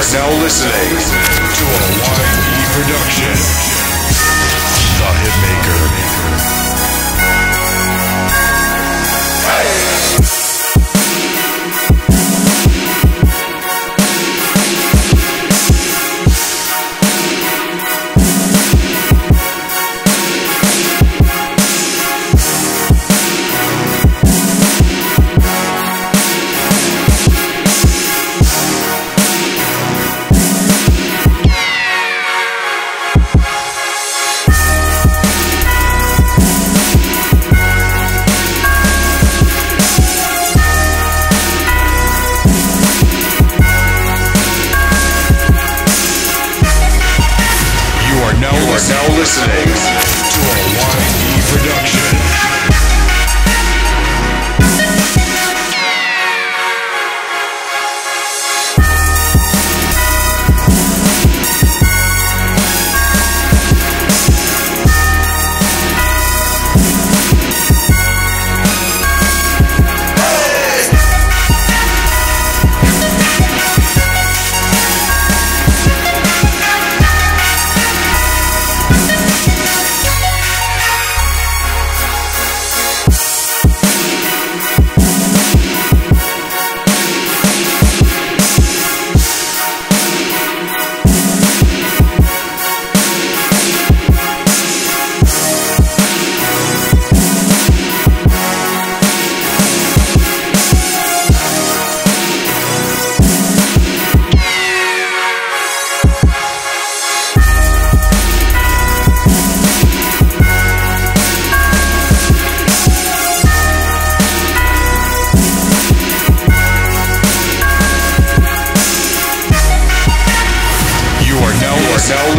are now listening to a are now, listening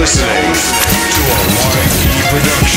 listening to a YE production.